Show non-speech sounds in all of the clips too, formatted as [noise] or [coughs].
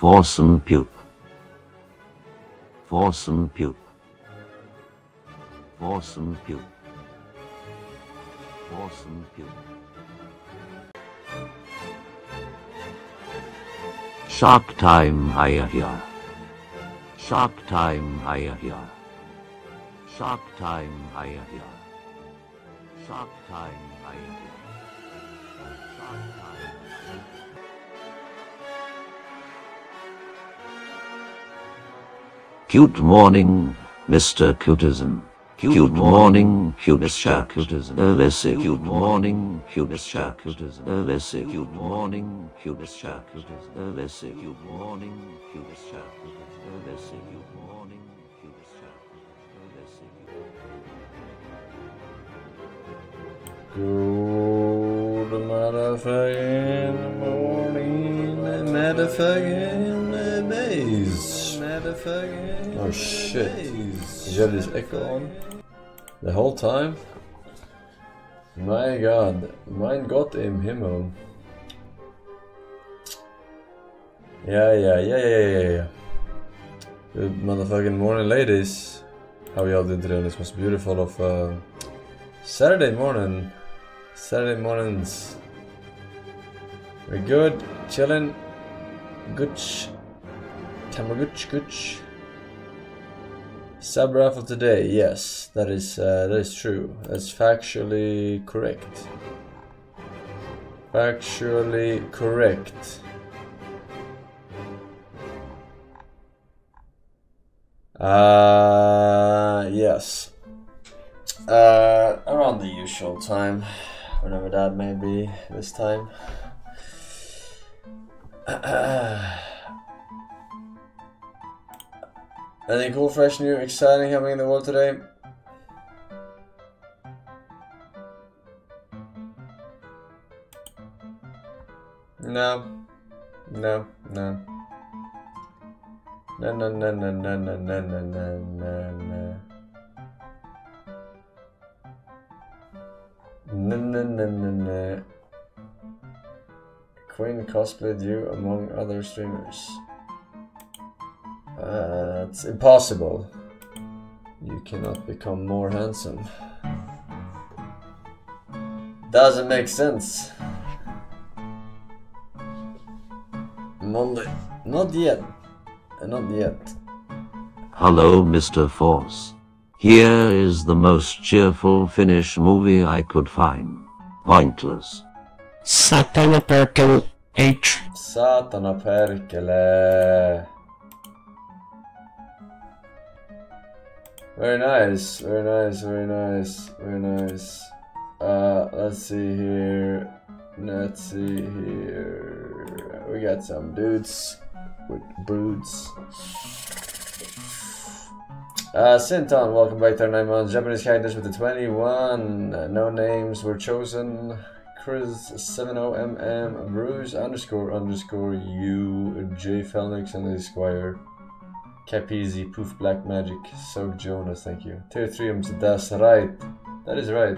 Foursome puke. Foursome puke. Foursome puke. Foursome puke. Shark time, higher here. Shark time, higher here. Shark time, higher here. Shark time, higher here. Shark time. Cute morning, Mr. Cutism. Cute morning, Mr. Cutism. Listen. Cute morning, Mr. Cutism. Listen. Cute morning, Mr. Cutism. Listen. Cute morning, Mr. Cutism. Listen. Cute morning, Mr. Cutism. Good motherfucking morning, motherfucking. Oh shit. Did you have this echo on? The whole time? My god. Mein Gott im Himmel. Yeah, yeah, yeah, yeah, yeah, yeah. Good motherfucking morning, ladies. How y'all doing today on this most beautiful of uh, Saturday morning? Saturday mornings. We're good, chilling, gooch, tamagooch, gooch. Sub raffle today, yes, that is uh, that is true. That's factually correct. Factually correct. Uh, yes. Uh, around the usual time, whenever that may be this time. [clears throat] Anything cool, fresh, new, exciting happening in the world today? No. No, no. No, no, no, no, no, no, no, no, no, no, no. No, no, no, no. Queen cosplayed you among other streamers. It's impossible. You cannot become more handsome. Doesn't make sense. Monday. Not yet. Uh, Not yet. Hello, Mr. Force. Here is the most cheerful Finnish movie I could find. Pointless. Satana Perkel H. Saatana perkele. Very nice, very nice, very nice, very nice. Uh, let's see here. Let's see here. We got some dudes with broods. Uh, Sinton, welcome back to our 9 months. Japanese characters with the 21. Uh, no names were chosen. Chris 70mm, Bruce underscore underscore U, J Felix, and the Squire. Capizi, Poof Black Magic, Soak Jonas, thank you. 3, that's right. That is right.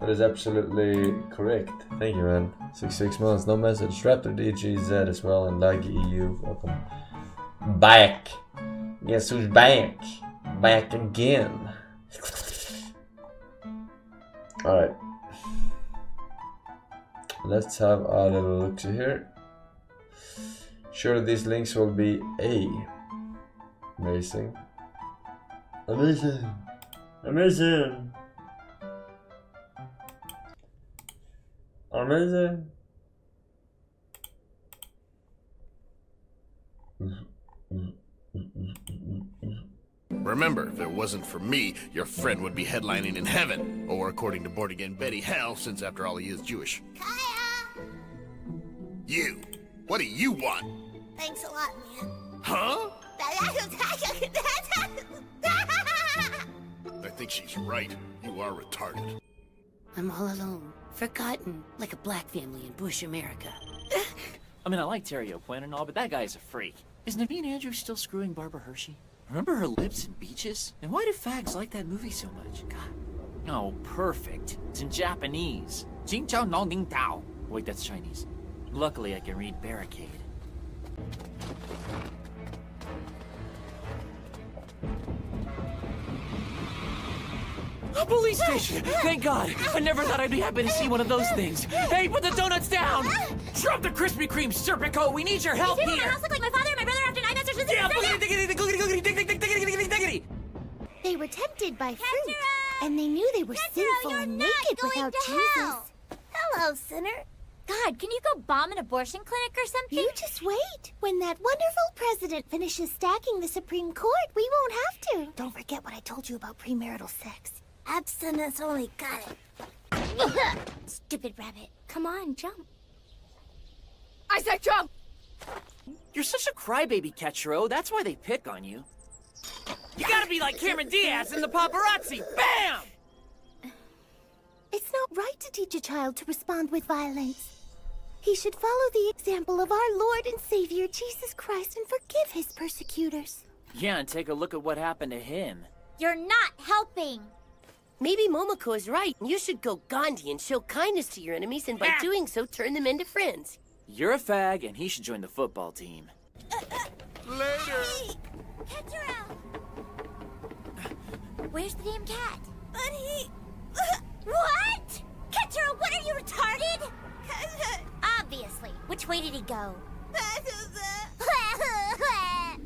That is absolutely correct. Thank you, man. Six six months, no message. Raptor DGZ as well, and Lag EU. Welcome back. Guess who's back? Back again. Alright. Let's have a little look here. Sure, these links will be A. Amazing. Amazing. Amazing. Amazing. Remember, if it wasn't for me, your friend would be headlining in heaven. Or, according to Born Again Betty, hell, since after all he is Jewish. Kaya! You! What do you want? Thanks a lot, man. Huh? I think she's right. You are retarded. I'm all alone, forgotten, like a black family in Bush America. I mean, I like Terry O'Quinn and all, but that guy's a freak. Is Naveen Andrews still screwing Barbara Hershey? Remember her lips and beaches? And why do fags like that movie so much? God. Oh, perfect. It's in Japanese. Jing Chao Nong Ning Tao. Wait, that's Chinese. Luckily, I can read Barricade. A police station! Thank God! I never thought I'd be happy to see one of those things. Hey, put the donuts down! Drop the Krispy Kreme serpent coat! We need your help People in my here! house look like my father and my brother after nine months or Yeah, boogity diggity diggity diggity diggity diggity diggity diggity They were tempted by fruit, and they knew they were sinful and naked without Jesus. Hello, sinner. God, can you go bomb an abortion clinic or something? You just wait. When that wonderful president finishes stacking the Supreme Court, we won't have to. Don't forget what I told you about premarital sex. Abstinence only got it. [coughs] Stupid rabbit. Come on, jump. I said jump! You're such a crybaby, Ketchero. That's why they pick on you. You gotta be like Cameron Diaz in the paparazzi. Bam! It's not right to teach a child to respond with violence. He should follow the example of our Lord and Savior Jesus Christ and forgive his persecutors. Yeah, and take a look at what happened to him. You're not helping. Maybe Momoko is right. You should go Gandhi and show kindness to your enemies, and by Ah. doing so, turn them into friends. You're a fag, and he should join the football team. Uh, uh, Ketchup! Where's the damn cat? But he... Uh, what? Ketchup, what are you, retarded? [laughs] Obviously. Which way did he go? [laughs]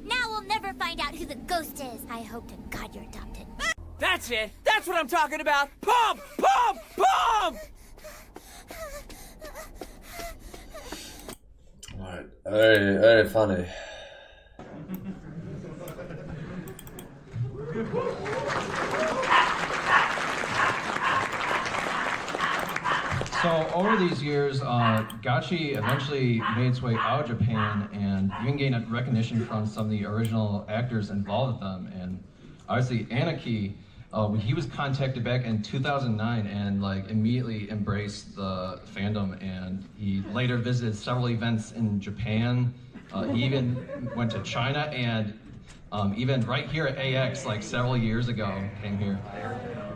now we'll never find out who the ghost is. I hope to God you're adopted. That's it! That's what I'm talking about! Pump! Pump! Pump! Alright, very, very funny. [laughs] So over these years, uh, Gachi eventually made its way out of Japan and even gained recognition from some of the original actors involved with them. And obviously, Aniki, uh, he was contacted back in 2009 and like immediately embraced the fandom. And he later visited several events in Japan. Uh, he even went to China and um, even right here at AX, like several years ago, came here.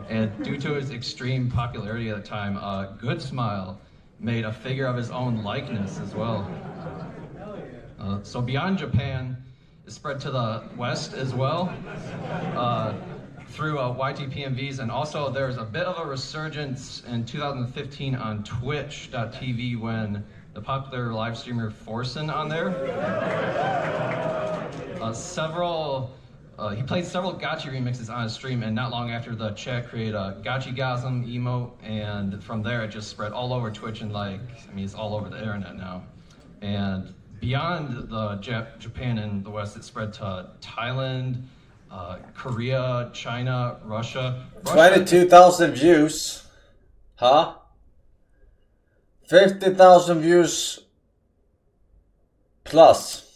And due to his extreme popularity at the time, uh, Good Smile made a figure of his own likeness as well. Uh, so beyond Japan, it spread to the west as well uh, through uh, YTPMVs, and also there's a bit of a resurgence in 2015 on Twitch.tv when the popular live streamer Forsen on there. Uh, several, uh, he played several Gachi remixes on his stream, and not long after the chat created a Gachi Gasm emote, and from there it just spread all over Twitch and like, I mean, it's all over the internet now. And beyond the Jap- Japan and the West, it spread to Thailand, uh, Korea, China, Russia. Russia 22,000 views. Huh? 50,000 views plus.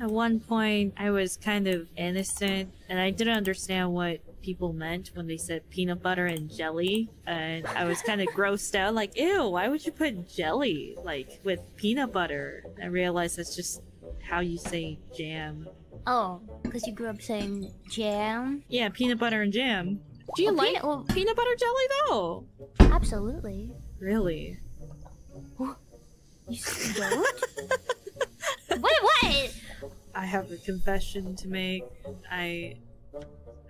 At one point, I was kind of innocent, and I didn't understand what people meant when they said peanut butter and jelly, and I was kind of [laughs] grossed out, like, ew, why would you put jelly, like, with peanut butter? I realized that's just how you say jam. Oh, because you grew up saying jam? Yeah, peanut butter and jam. Do you Well, like peanut- well- peanut butter jelly, though? Absolutely. Really? [gasps] You don't? [laughs] I have a confession to make. I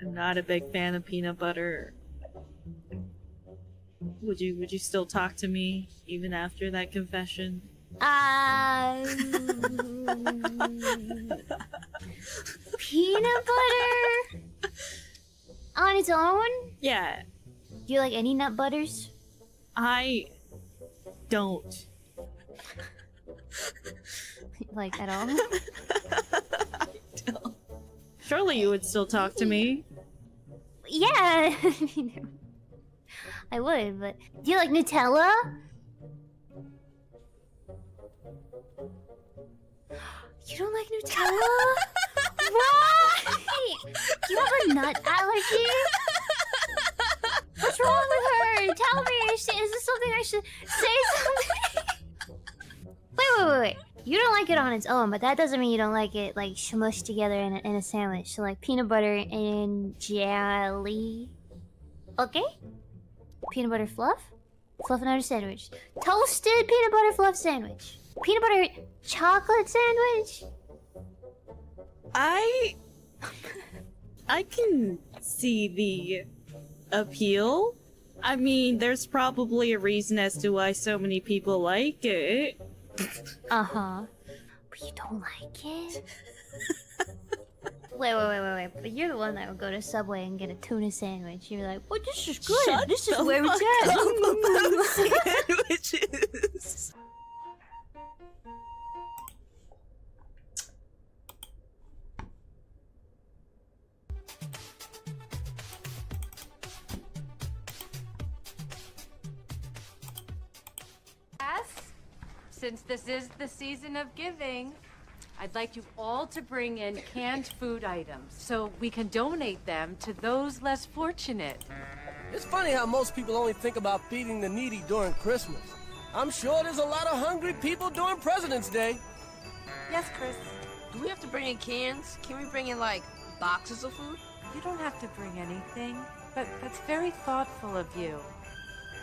am not a big fan of peanut butter. Would you would you still talk to me even after that confession? Um, [laughs] peanut butter on its own? Yeah, Do you like any nut butters? I don't. [laughs] Like at all? Surely you would still talk to me. yeah, [laughs] I would, but do you like Nutella? You don't like Nutella? [laughs] Why? Do you have a nut allergy? What's wrong with her? Tell me. Is is this something I should say something? [laughs] wait, wait, wait, wait. You don't like it on its own, but that doesn't mean you don't like it like smushed together in a, in a sandwich. So like peanut butter and jelly. Okay? Peanut butter fluff? Fluffernutter sandwich. Toasted peanut butter fluff sandwich. Peanut butter chocolate sandwich. I I can see the appeal. I mean, there's probably a reason as to why so many people like it. Uh huh. But you don't like it? [laughs] wait, wait, wait, wait, wait. But you're the one that would go to Subway and get a tuna sandwich. You're like, well, this is good. Shut this is where it's at. [laughs] [laughs] sandwiches. Since this is the season of giving, I'd like you all to bring in canned food items so we can donate them to those less fortunate. It's funny how most people only think about feeding the needy during Christmas. I'm sure there's a lot of hungry people during President's Day. Yes, Chris. Do we have to bring in cans? Can we bring in, like, boxes of food? You don't have to bring anything, but that's very thoughtful of you.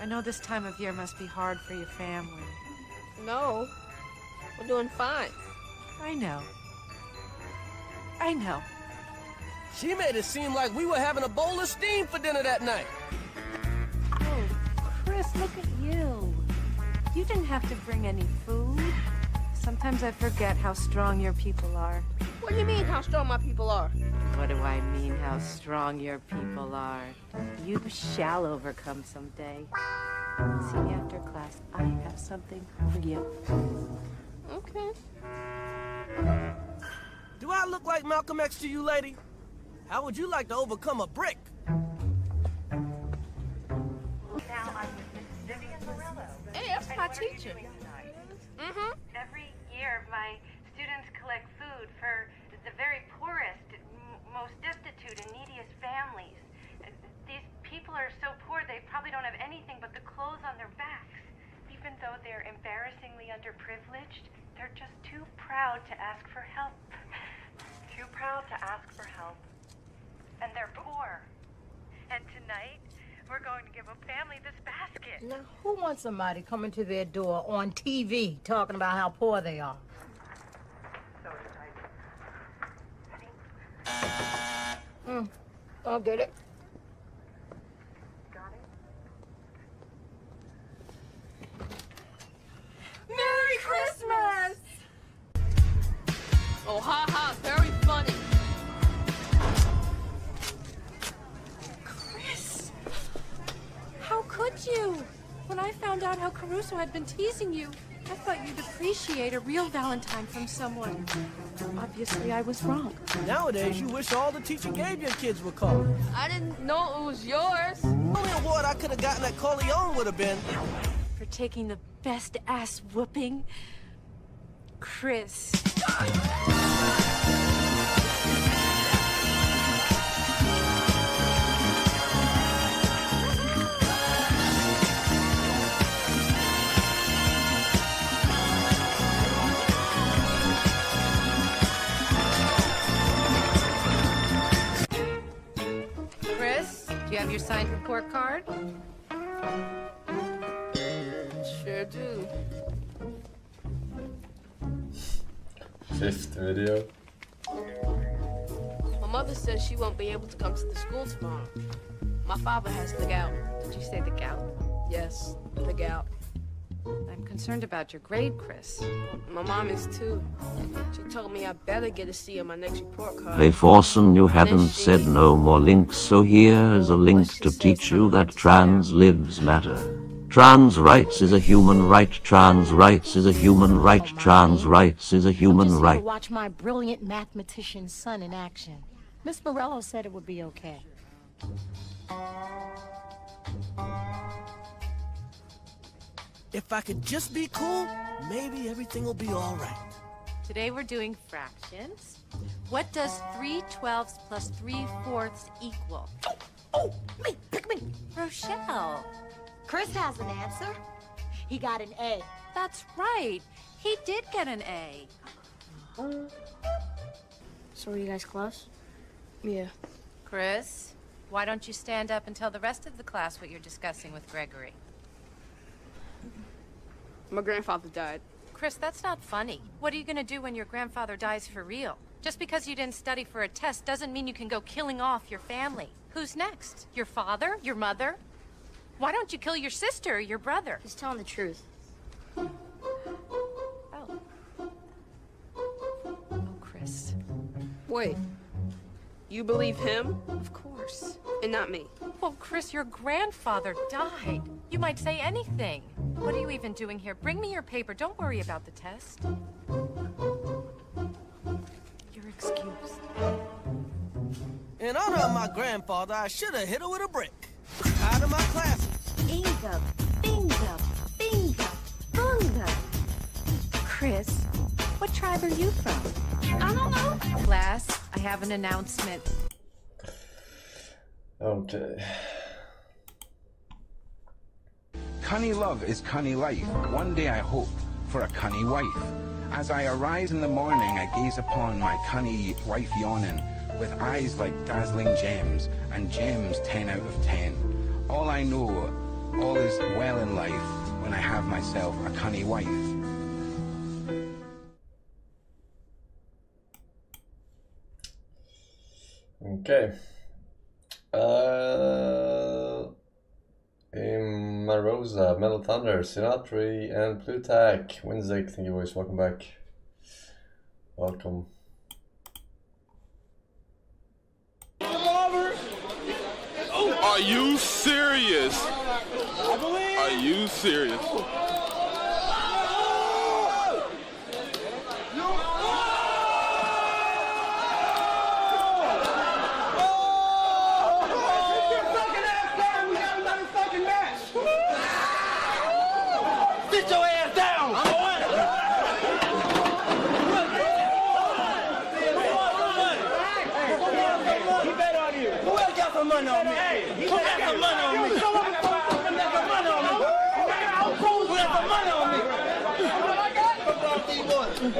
I know this time of year must be hard for your family. No. We're doing fine. I know. I know. She made it seem like we were having a bowl of steam for dinner that night. Oh, Chris, look at you. You didn't have to bring any food. Sometimes I forget how strong your people are. What do you mean, how strong my people are? What do I mean, how strong your people are? You shall overcome someday. See me after class. I have something for you. Okay. Do I look like Malcolm X to you, lady? How would you like to overcome a brick? Now I'm Vivian Morello. Hey, that's my teacher. Mm-hmm. Every year, my students collect food for the very poorest, m- most destitute, and neediest families. These people are so poor they probably don't have anything but the clothes on their backs. Even though they're embarrassingly underprivileged, they're just too proud to ask for help. Too proud to ask for help. And they're poor. And tonight, we're going to give a family this basket. Now, who wants somebody coming to their door on TV talking about how poor they are? Mm, I'll get it. Oh, ha ha, very funny. Chris! How could you? When I found out how Caruso had been teasing you, I thought you'd appreciate a real Valentine from someone. Obviously, I was wrong. Nowadays, you wish all the teacher gave your kids were called. I didn't know it was yours. The only award I could have gotten at Corleone would have been For taking the best ass whooping, Chris. Chris, do you have your signed report card? Sure do. Fifth video. My mother says she won't be able to come to the school tomorrow. My father has the gout. Did you say the gout? Yes, the gout. I'm concerned about your grade, Chris. My mom is too. She told me I better get a C on my next report card. Leif Orson, you hadn't said no more links, so here is a link to teach you that trans lives matter. Trans rights is a human right, trans rights is a human right, trans rights is a human Just right. to watch my brilliant mathematician son in action. Miss Morello said it would be okay. if I could just be cool, maybe everything will be all right. Today we're doing fractions. What does 3 twelfths plus 3 fourths equal? Oh, Oh, me, pick me. Rochelle. Chris has an answer. He got an A. That's right. He did get an A. So are you guys close? Yeah. Chris, why don't you stand up and tell the rest of the class what you're discussing with Gregory? My grandfather died. Chris, that's not funny. What are you gonna do when your grandfather dies for real? Just because you didn't study for a test doesn't mean you can go killing off your family. Who's next? Your father? Your mother? Why don't you kill your sister or your brother? He's telling the truth. Oh. Oh, Chris. Wait. You believe him? Of course. And not me. Well, Chris, your grandfather died. You might say anything. What are you even doing here? Bring me your paper. Don't worry about the test. You're excused. In honor of my grandfather, I should have hit her with a brick. Out of my classes. Inga, binga, binga, bunga. Chris, what tribe are you from? I don't know. Class, I have an announcement. Okay. Cunny love is cunny life. One day I hope for a cunny wife. As I arise in the morning, I gaze upon my cunny wife yawning, with eyes like dazzling gems, and gems 10 out of 10. All I know, all is well in life when I have myself a cunny wife. Okay. Uh, in Marosa, Metal Thunder, Sinatri, and Plutak. Winzik, thank you boys. Welcome back. Welcome. Oh, are you serious? Are you serious? Sit your ass down! Who else got some money on me? Who got some money on me? Who got some money on me? Who got some money on me? What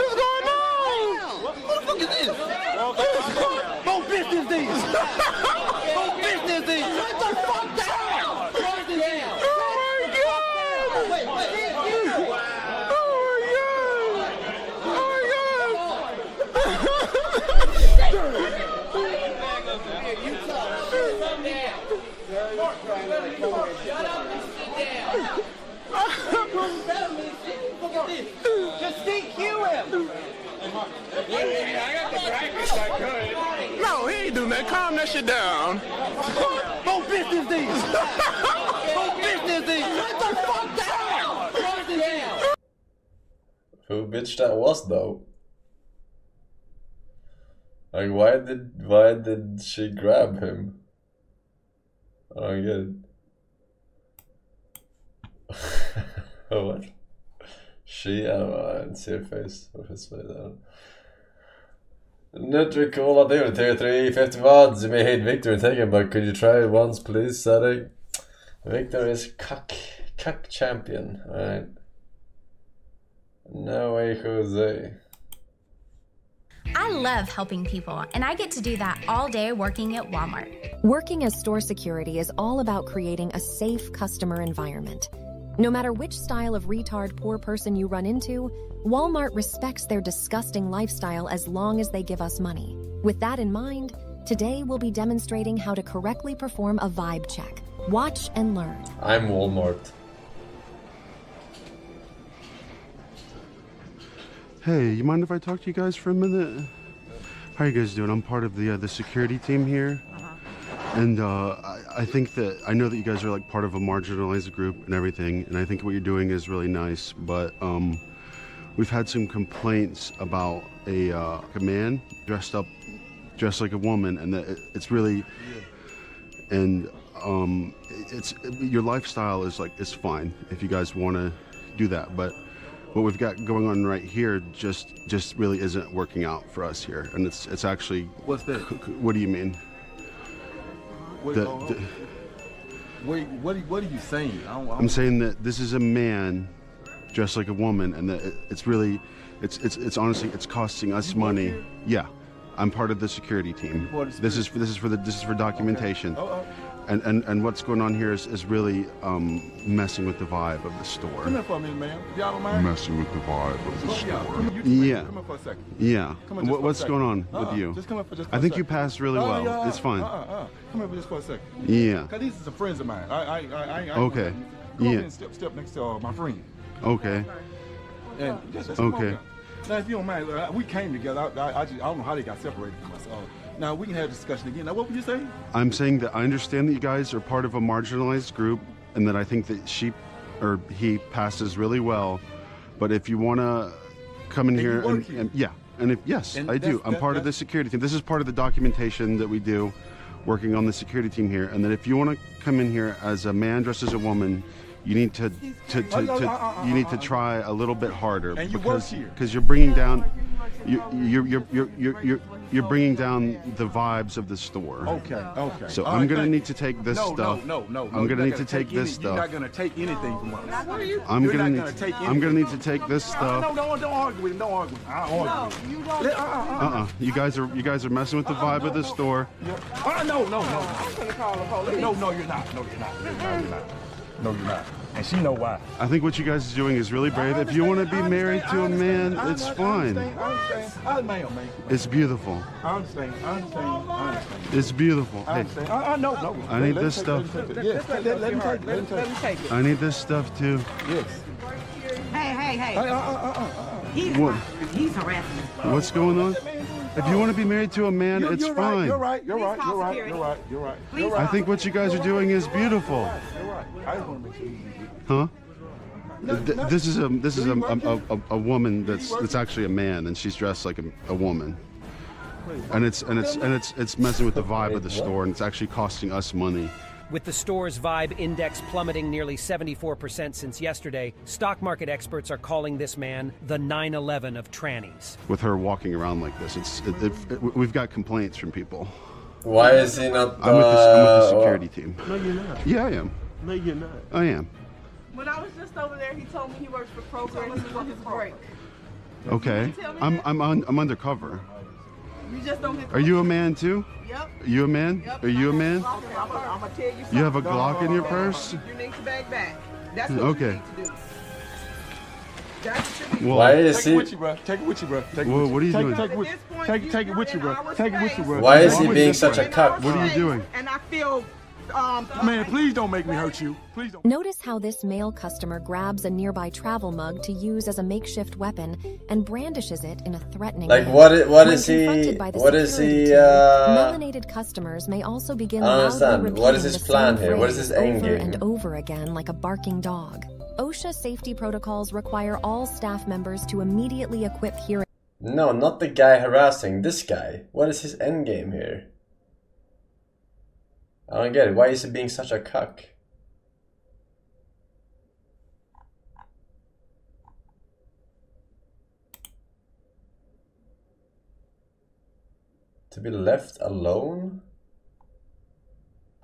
is going on? What the fuck is this? More business these. More business these. Shut the fuck down. Oh my god. Wait, wait. Just DQ him. No, he ain't do nothing. Calm that shit down. More business these. More business these. Shut the fuck down. Who bitch that was though? Like why did why did she grab him? Don't get it. what? She? I don't know. I didn't see her face his face. I don't Nutricola David tier 3, 50 mods. You may hate Victor and take him, but could you try it once, please, Sadek? Victor is cuck, cuck champion. Alright. No way, Jose. I love helping people, and I get to do that all day working at Walmart. Working as store security is all about creating a safe customer environment. No matter which style of retard poor person you run into, Walmart respects their disgusting lifestyle as long as they give us money. With that in mind, today we'll be demonstrating how to correctly perform a vibe check. Watch and learn. I'm Walmart. Hey, you mind if I talk to you guys for a minute? How are you guys doing? I'm part of the uh, the security team here, and uh, I, I think that I know that you guys are like part of a marginalized group and everything, and I think what you're doing is really nice. But um, we've had some complaints about a uh, a man dressed up, dressed like a woman, and that it, it's really and um, it's your lifestyle is like it's fine if you guys want to do that, but what we've got going on right here just just really isn't working out for us here, and it's it's actually. What's that? What do you mean? What, The- oh, the- wait, what, what are you saying? I don't, I I'm saying that this is a man dressed like a woman, and that it, it's really, it's it's it's honestly it's costing us money. Yeah, I'm part of the security team. This is for this is for the this is for documentation. Oh, oh. And, and, and what's going on here is, is really um, messing with the vibe of the store. Come here for a minute, ma'am. Y'all don't mind? Messing with the vibe of the Come here. store. Come here, you- Yeah. Come here for a second. Yeah. Come on, just What, what's second. going on Uh-uh, with you? Just come here for just for I a think second. you passed really Uh, well. yeah, it's fine. Uh, uh, uh. Come here for just for a second. Yeah. Cause these are some friends of mine. I, I, I, I, I Okay. Come Yeah. over and step, step next to uh, my friend. Okay. And just, just Okay. Now, if you don't mind, uh, we came together. I, I, I, just, I don't know how they got separated from us. Now we can have a discussion again. Now, what would you say? I'm saying that I understand that you guys are part of a marginalized group and that I think that she or he passes really well. But if you want to come in And here and, here? and- yeah, and if yes, And I do. I'm that- part of the security team. This is part of the documentation that we do working on the security team here. And that if you want to come in here as a man dressed as a woman, you need to, to, to, Oh, to- uh, uh, you need to uh. try a little bit harder And you because because you're bringing down you you're you're you're you're you're, you're bringing down the vibes of the store. Okay, okay. So All I'm gonna need to take this no, stuff. No, no, no, no. I'm You're gonna not need to take any- this You're stuff. not gonna take anything from us. I'm You're gonna not need gonna to, take I'm gonna need to take this stuff. no, don't, don't argue with him. Don't argue with him. I don't argue with him. You don't. Uh, uh, uh. Uh-uh. You guys are you guys are messing with the vibe of the store. Uh, no, no, no. I'm gonna call the police. No, no, you're not. No, you're not. No, you're not. No, you're not. And she know why. I think what you guys are doing is really brave. If you want to be married to a man, it's fine. I understand. I understand. man. It's beautiful. I understand. I understand. I understand. It's beautiful. I Hey, understand. I, I know. No. I need Let- let this stuff. I need this stuff too. Yes. Hey, hey, hey. Uh, uh, uh, uh, uh. He's, What? he's harassing us. What's going on? If you want to be married to a man, You're, it's you're fine. right. You're right. You're right. You're right. You're right. You're right. You're right. I think what you guys are doing is beautiful. You're right. I just want to make sure you Huh? Th- this is a this is a, a, a, a woman that's that's actually a man and she's dressed like a, a woman. And it's and it's and it's it's messing with the vibe of the store and it's actually costing us money. With the store's Vibe index plummeting nearly 74% since yesterday, stock market experts are calling this man the 9 11 of trannies. With her walking around like this, it's it, it, it- we've got complaints from people. Why is he not? I'm with the, I'm with the security team. No, you're not. Yeah, I am. No, you're not. Oh, I am. When I was just over there, he told me he works for Kroger and he was on his break. Okay. I'm I'm on I'm undercover. You just don't get. Are you a man too? Yep. Are you a man? Yep. Are you a man? I'm gonna tell you. You have a Glock in your purse? You need to bag back. That's what Okay. you need to do. That's what you Well- Why is Take it he? with you, bro. Take it with you, bro. Take it with you. what are you take, doing? Take it with, take, it- take it with you, bro. Take it with you, bro. Why is he being such a cuck? What are you doing? And I feel, um, Man, please don't make me hurt you. Please don't. Notice how this male customer grabs a nearby travel mug to use as a makeshift weapon and brandishes it in a threatening Like, manner. what i- what When is he- confronted by the what is security he, team, uh, Melanated customers may also begin I loudly understand. What is repeating his the plan same here? What is his phrase over game? and over again like a barking dog. OSHA safety protocols require all staff members to immediately equip hearing No, not the guy harassing. This guy. What is his end game here? I don't get it. Why is he being such a cuck? To be left alone?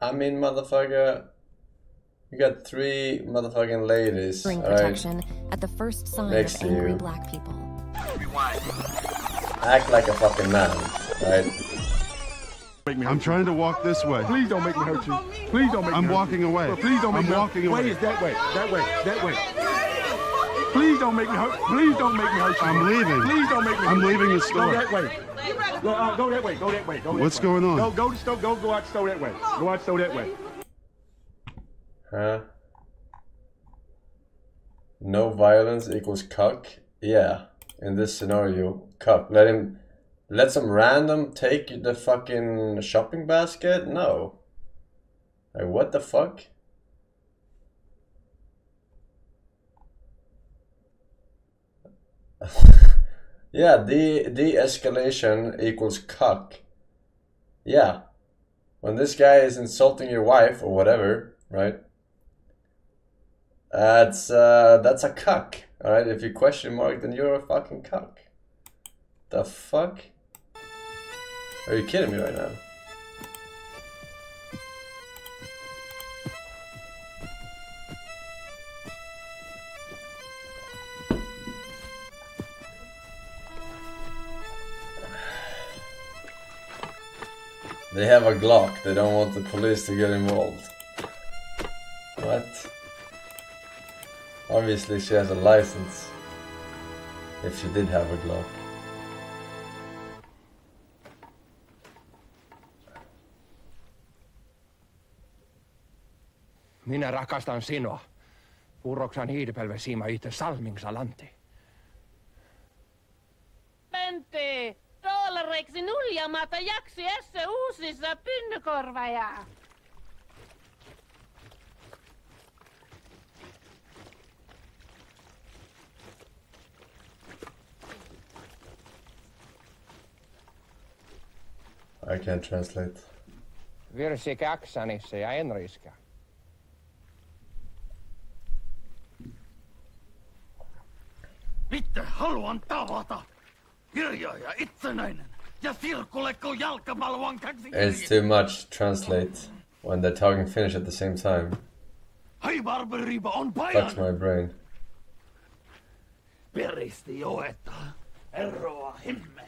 I mean, motherfucker. You got three motherfucking ladies. protection at the first sign Next of to angry you. black people. Act like a fucking man, right? I'm trying to walk this way. Please don't make me hurt you. Please don't make I'm me hurt walking you. away. Bro, please don't make I'm me walking hurt. away. Way is that way. That way. That way. Please don't make me hurt. Please don't make me hurt you. I'm leaving. Please don't make me. I'm leaving the store. Go that way. Go, uh, go that way. Go that way. Go that What's way. going on? Go go to store. Go go out the store that way. Go out the store that way. Huh? No violence equals cuck? Yeah, in this scenario, cuck. Let him. Let some random take the fucking shopping basket? No. Like, what the fuck? [laughs] yeah, de de escalation equals cuck. Yeah. When this guy is insulting your wife or whatever, right? That's uh, that's a cuck. All right, if you question mark, then you're a fucking cuck. The fuck? Are you kidding me right now? They have a Glock. They don't want the police to get involved. What? Obviously she has a license. If she did have a Glock. Minä rakastan sinua. Uroksan hiidipelve siima itse salmingsalanti. Pentti, dollareiksi nuljamaata jaksi esse uusissa pynnykorvaja. I can't translate. Virsi Kaksanissa ja Enriska. Itse haluan tavata. Kirjaaja itsenäinen. Ja sirkulekko It's too much translate when they're talking Finnish at the same time. Hei Barberiba on Fucks my brain. Peristi joetta. Eroa himme.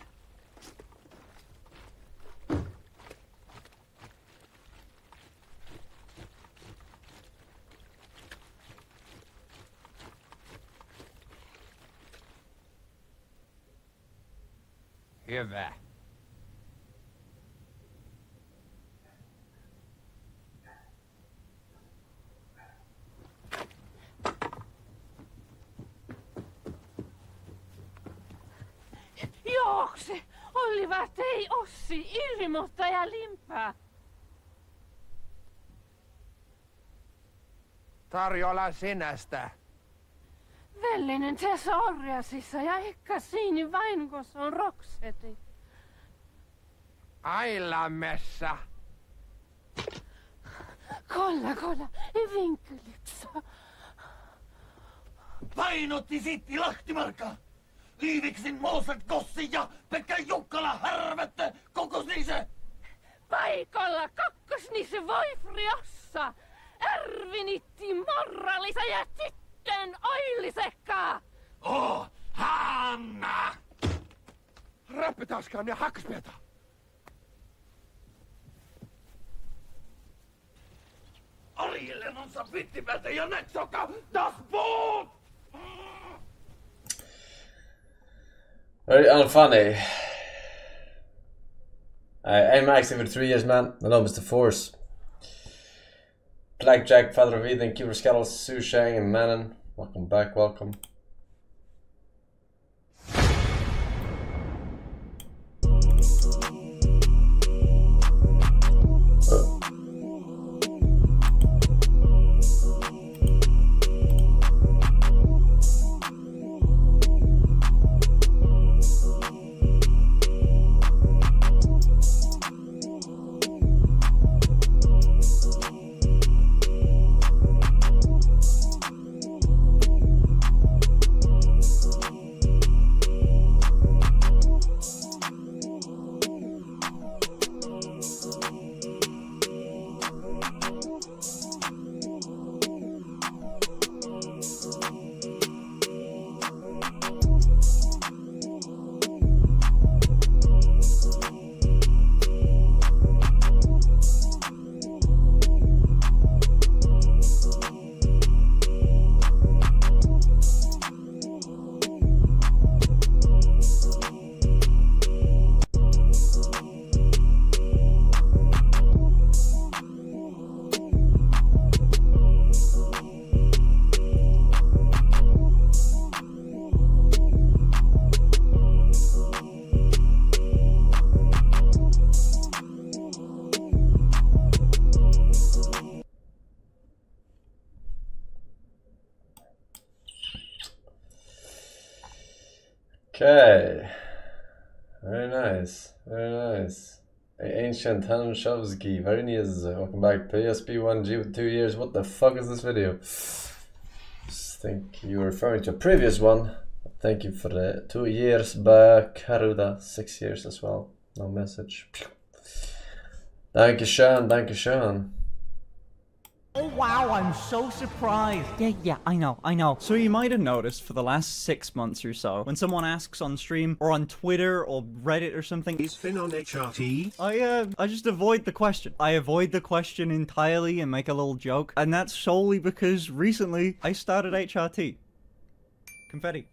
Hyvä. Juokse! Oliver ei Ossi, ilmoittaja limpää. Tarjolla sinästä. Vellinen tässä orjasissa ja ehkä siinä vain, kun se on rokseti. Ailamessa. Kolla, kolla, vinkelyksä. Painotti sitti Lahtimarka. Liiviksin Mooset Kossi ja Pekka Jukkala härvette kokosniise. Paikalla kakkosnisse voifriossa. Ervinitti morralisa ja sitten oillisekka. Oh, Hanna! Räppitaskaan ja hakspeta. Arjelennonsa vittimätä ja netsoka das boot! Very unfunny. I, I'm acting for three years, man. My name is The Force. Blackjack, Father of Eden, Keeper Scuttles, Su Shang, and Manon. Welcome back, welcome. Ancient Hanshovsky. Very nice. Welcome back. PSP1G with two years. What the fuck is this video? Just think you were referring to a previous one. Thank you for the two years back. Haruda, six years as well. No message. Thank you, Danke schön, danke schön. Oh wow, I'm so surprised. Yeah, yeah, I know, I know. So you might have noticed for the last six months or so, when someone asks on stream or on Twitter or Reddit or something, is Finn on HRT? I uh, I just avoid the question. I avoid the question entirely and make a little joke, and that's solely because recently I started HRT. Confetti.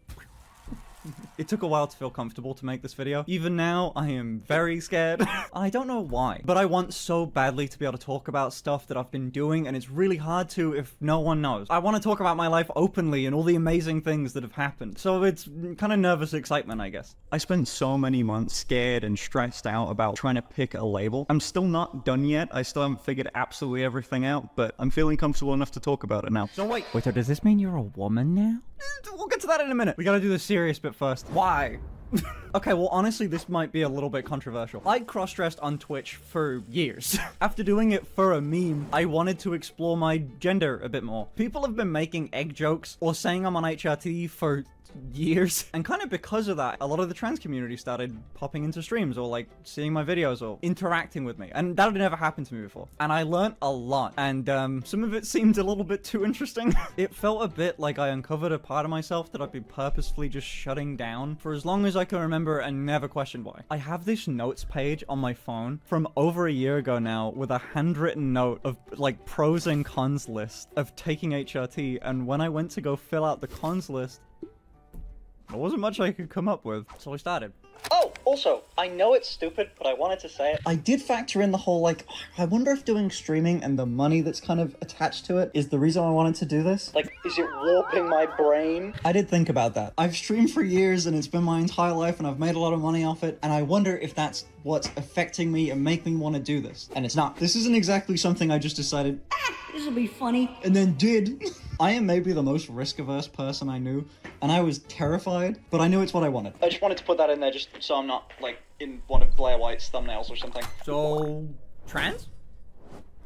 [laughs] It took a while to feel comfortable to make this video. Even now, I am very scared. [laughs] I don't know why, but I want so badly to be able to talk about stuff that I've been doing, and it's really hard to if no one knows. I want to talk about my life openly and all the amazing things that have happened, so it's kind of nervous excitement, I guess. I spent so many months scared and stressed out about trying to pick a label. I'm still not done yet. I still haven't figured absolutely everything out, but I'm feeling comfortable enough to talk about it now. So wait. Wait, so does this mean you're a woman now? We'll get to that in a minute. We gotta do the serious bit first. Why? [laughs] okay, well, honestly, this might be a little bit controversial. I cross-dressed on Twitch for years. [laughs] After doing it for a meme, I wanted to explore my gender a bit more. People have been making egg jokes or saying I'm on HRT for years. [laughs] And kind of because of that, a lot of the trans community started popping into streams or like seeing my videos or interacting with me. And that had never happened to me before. And I learned a lot. And um, some of it seemed a little bit too interesting. [laughs] it felt a bit like I uncovered a part of myself that I've been purposefully just shutting down for as long as I can remember and never questioned why. I have this notes page on my phone from over a year ago now with a handwritten note of like pros and cons list of taking HRT. And when I went to go fill out the cons list, there wasn't much I could come up with, so I started. Oh, also, I know it's stupid, but I wanted to say it. I did factor in the whole, like, I wonder if doing streaming and the money that's kind of attached to it is the reason I wanted to do this. Like, is it warping my brain? I did think about that. I've streamed for years and it's been my entire life and I've made a lot of money off it, and I wonder if that's what's affecting me and making me want to do this. And it's not. This isn't exactly something I just decided, ah, this will be funny, and then did. [laughs] I am maybe the most risk averse person I knew, and I was terrified, but I knew it's what I wanted. I just wanted to put that in there just so I'm not, like, in one of Blair White's thumbnails or something. So, trans?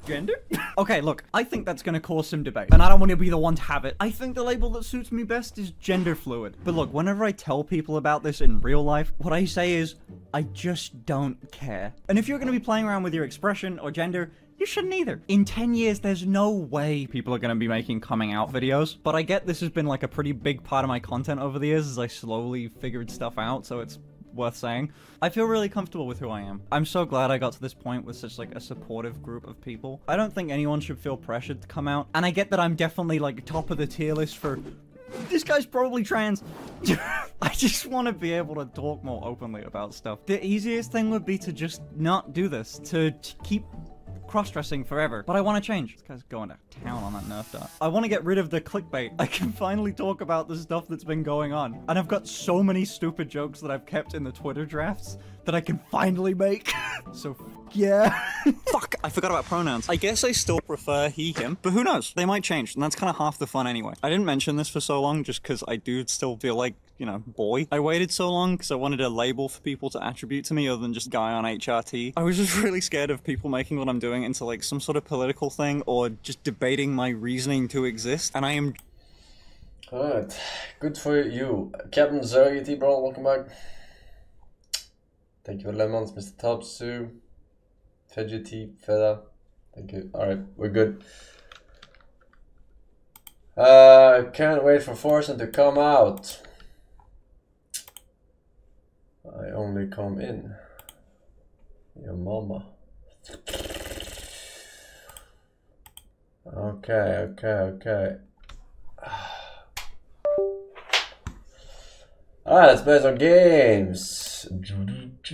Gender? [laughs] okay, look, I think that's gonna cause some debate, and I don't want to be the one to have it. I think the label that suits me best is gender fluid. But look, whenever I tell people about this in real life, what I say is, I just don't care. And if you're gonna be playing around with your expression or gender, you shouldn't either. In 10 years, there's no way people are going to be making coming out videos. But I get this has been like a pretty big part of my content over the years as I slowly figured stuff out, so it's worth saying. I feel really comfortable with who I am. I'm so glad I got to this point with such like a supportive group of people. I don't think anyone should feel pressured to come out. And I get that I'm definitely like top of the tier list for this guy's probably trans. [laughs] I just want to be able to talk more openly about stuff. The easiest thing would be to just not do this, to, keep cross-dressing forever. But I want to change. This guy's going to town on that Nerf dart. I want to get rid of the clickbait. [laughs] I can finally talk about the stuff that's been going on. And I've got so many stupid jokes that I've kept in the Twitter drafts that I can finally make. [laughs] so, yeah. [laughs] Fuck, I forgot about pronouns. I guess I still prefer he, him, but who knows? They might change, and that's kind of half the fun anyway. I didn't mention this for so long just because I do still feel like you know, boy. I waited so long because I wanted a label for people to attribute to me other than just guy on HRT. I was just [laughs] really scared of people making what I'm doing into like some sort of political thing or just debating my reasoning to exist. And I am. Alright, good for you. Captain Zergity, bro, welcome back. Thank you for lemons, Mr. Topsu. Veggie Feta. Thank you. Alright, we're good. Uh, can't wait for Forsen to come out. I only come in. Your mama. Okay, okay, okay. Alright, let's play some games. Alright,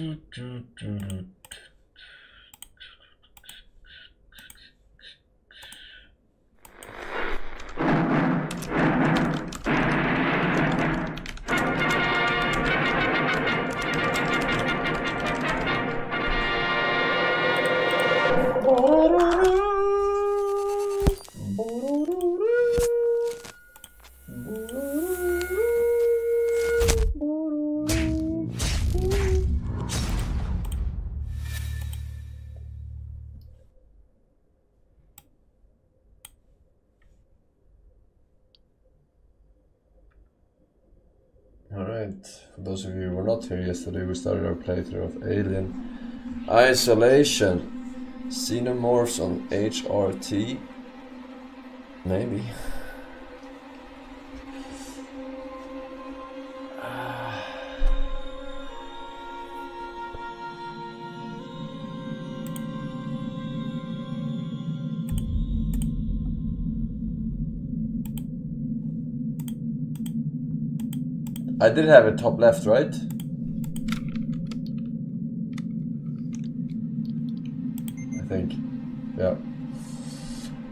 here yesterday, we started our playthrough of Alien Isolation. Xenomorphs on HRT. Maybe. I did have a top left, right? I think. Yeah.